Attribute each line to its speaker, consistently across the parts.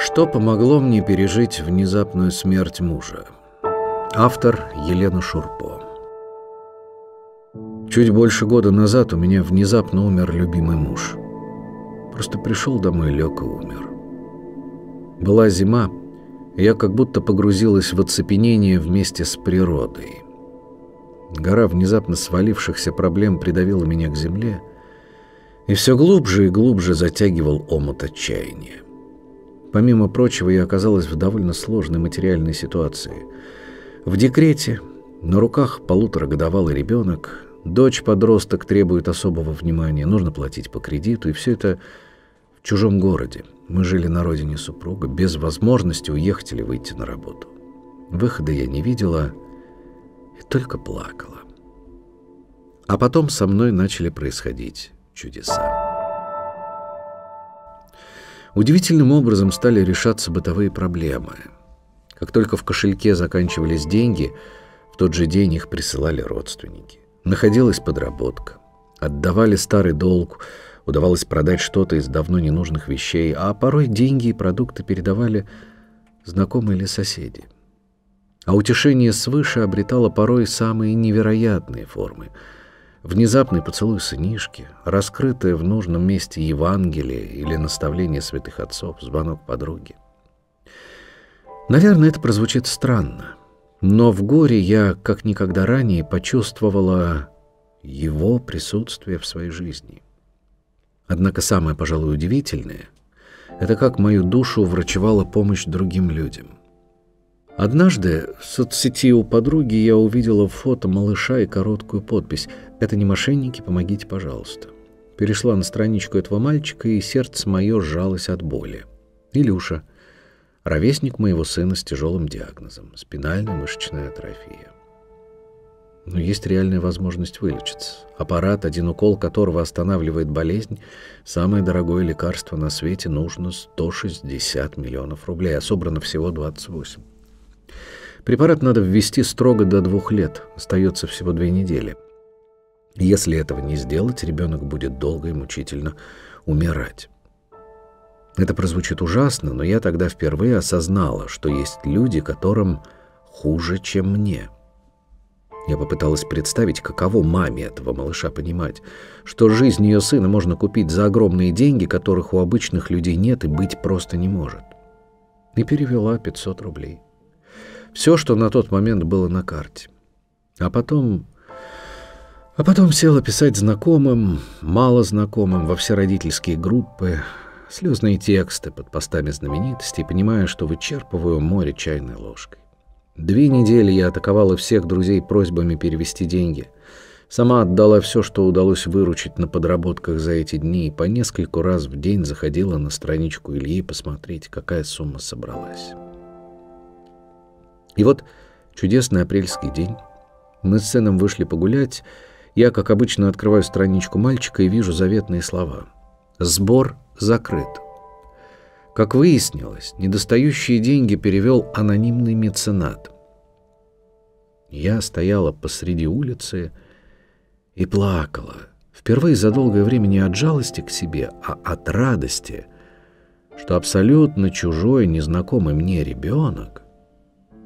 Speaker 1: Что помогло мне пережить внезапную смерть мужа? Автор Елена Шурпо. Чуть больше года назад у меня внезапно умер любимый муж. Просто пришел домой, лег и умер. Была зима, и я как будто погрузилась в оцепенение вместе с природой. Гора внезапно свалившихся проблем придавила меня к земле и все глубже и глубже затягивал омут отчаяния. Помимо прочего, я оказалась в довольно сложной материальной ситуации. В декрете, на руках полуторагодовалый ребенок, дочь-подросток требует особого внимания, нужно платить по кредиту, и все это в чужом городе. Мы жили на родине супруга, без возможности уехать или выйти на работу. Выхода я не видела и только плакала. А потом со мной начали происходить чудеса. Удивительным образом стали решаться бытовые проблемы. Как только в кошельке заканчивались деньги, в тот же день их присылали родственники. Находилась подработка. Отдавали старый долг, удавалось продать что-то из давно ненужных вещей, а порой деньги и продукты передавали знакомые или соседи. А утешение свыше обретало порой самые невероятные формы – Внезапный поцелуй сынишки, раскрытое в нужном месте Евангелие или наставление святых отцов, звонок подруги. Наверное, это прозвучит странно, но в горе я, как никогда ранее, почувствовала его присутствие в своей жизни. Однако самое, пожалуй, удивительное — это как мою душу врачевала помощь другим людям. Однажды в соцсети у подруги я увидела фото малыша и короткую подпись «Это не мошенники, помогите, пожалуйста». Перешла на страничку этого мальчика, и сердце мое сжалось от боли. Илюша, ровесник моего сына с тяжелым диагнозом – спинальная мышечная атрофия. Но есть реальная возможность вылечиться. Аппарат, один укол которого останавливает болезнь, самое дорогое лекарство на свете, нужно 160 миллионов рублей, а собрано всего 28. Препарат надо ввести строго до двух лет, остается всего две недели. Если этого не сделать, ребенок будет долго и мучительно умирать. Это прозвучит ужасно, но я тогда впервые осознала, что есть люди, которым хуже, чем мне. Я попыталась представить, каково маме этого малыша понимать, что жизнь ее сына можно купить за огромные деньги, которых у обычных людей нет и быть просто не может. И перевела 500 рублей. Все, что на тот момент было на карте. А потом... А потом села писать знакомым, мало знакомым, во все родительские группы, слезные тексты под постами знаменитостей, понимая, что вычерпываю море чайной ложкой. Две недели я атаковала всех друзей просьбами перевести деньги. Сама отдала все, что удалось выручить на подработках за эти дни, и по нескольку раз в день заходила на страничку Ильи посмотреть, какая сумма собралась. И вот чудесный апрельский день. Мы с сыном вышли погулять. Я, как обычно, открываю страничку мальчика и вижу заветные слова. «Сбор закрыт». Как выяснилось, недостающие деньги перевел анонимный меценат. Я стояла посреди улицы и плакала. Впервые за долгое время не от жалости к себе, а от радости, что абсолютно чужой, незнакомый мне ребенок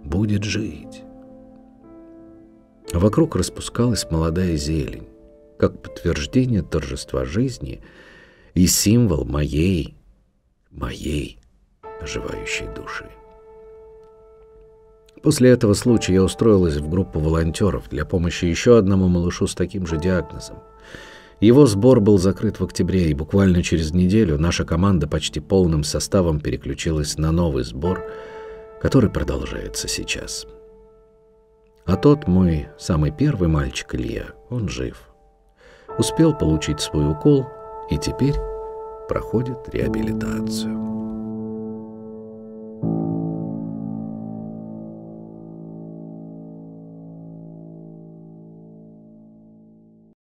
Speaker 1: будет жить. Вокруг распускалась молодая зелень, как подтверждение торжества жизни и символ моей, моей оживающей души. После этого случая я устроилась в группу волонтеров для помощи еще одному малышу с таким же диагнозом. Его сбор был закрыт в октябре, и буквально через неделю наша команда почти полным составом переключилась на новый сбор – который продолжается сейчас. А тот мой самый первый мальчик Илья, он жив. Успел получить свой укол и теперь проходит реабилитацию.